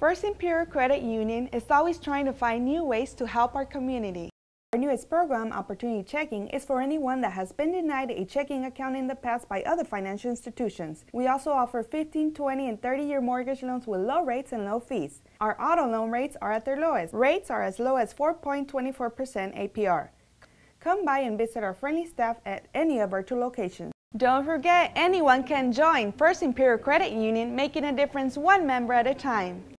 First Imperial Credit Union is always trying to find new ways to help our community. Our newest program, Opportunity Checking, is for anyone that has been denied a checking account in the past by other financial institutions. We also offer 15, 20, and 30 year mortgage loans with low rates and low fees. Our auto loan rates are at their lowest. Rates are as low as 4.24% APR. Come by and visit our friendly staff at any of our two locations. Don't forget, anyone can join First Imperial Credit Union, making a difference one member at a time.